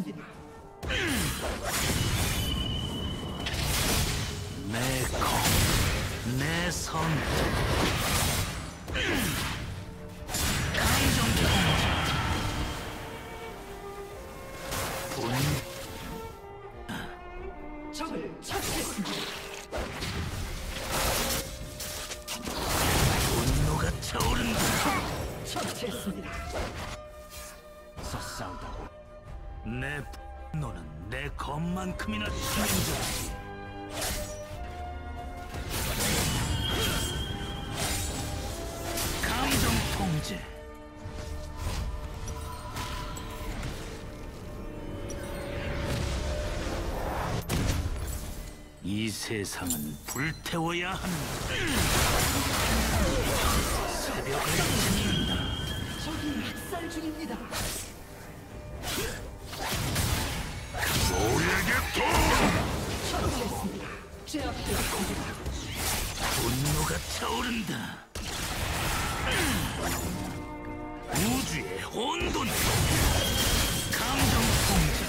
처치했습니다. 내 검, 내 선택. 차오른다. 처치했습니다. 싸우다고. 내 분노는 내 검만큼이나 치명적이지. 감정 통제. 이 세상은 불태워야 한다. 새벽을 짓는다. 적이 학살 중입니다. 분노가 차오른다. 우주의 혼돈. 감정 통제.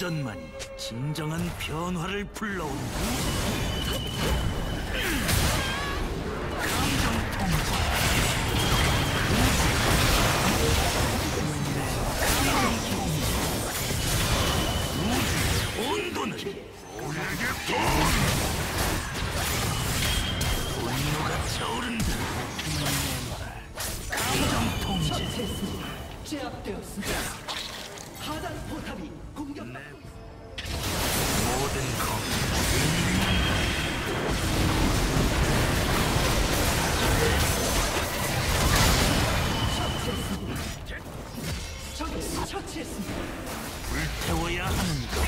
도전만이 진정한 변화를 불러온다. 제압되었습니다. 하단 포탑이 불태워야 하는 것.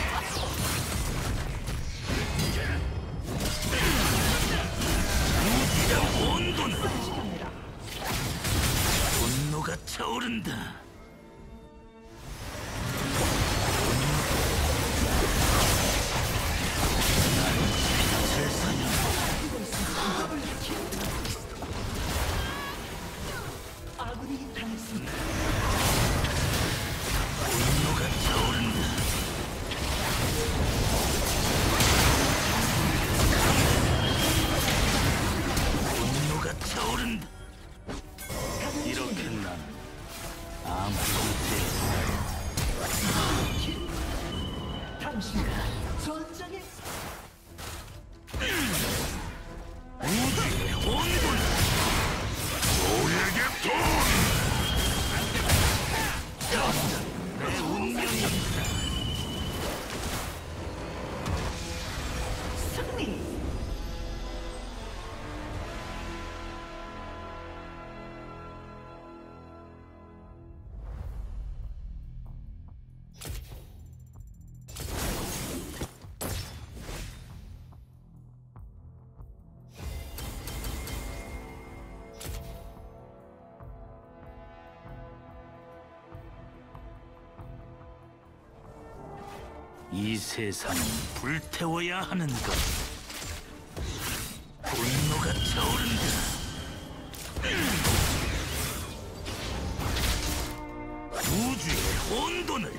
차오른다 이 세상은 불태워야 하는 것. 분노가 차오른다. 우주의 혼돈을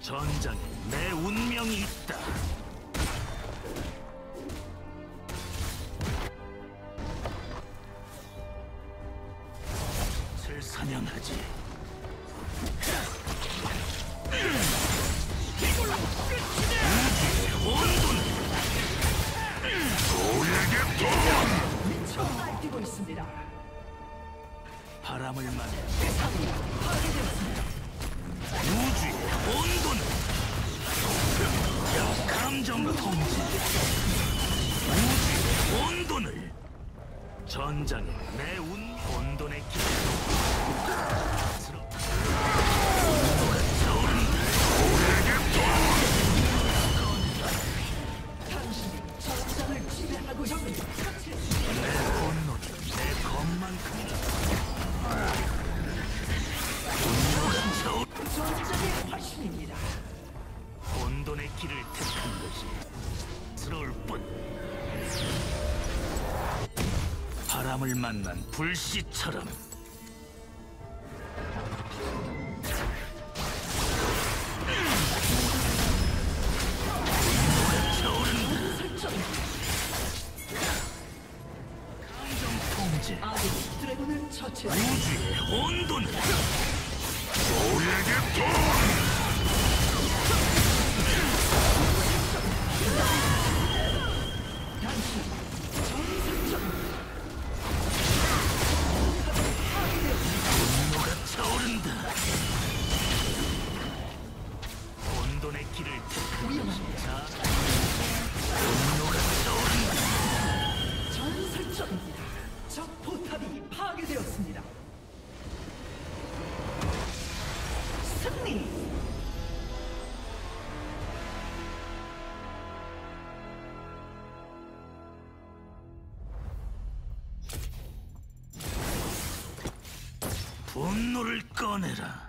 전장에 내 운명이 있다. 슬 사냥하지. 미쳐 날뛰고 있습니다. 바람을 맞아 대상이 파괴되었습니다. 우주의 온돈 감정 통제 우주의 온돈을 전장에 내 운, 온돈의 길 바람을 만난 불씨처럼. 온도가 차오른다 설정 감정 통제. 아군 드래곤을 처치했습니다. 우주의 온돈 분노를 꺼내라.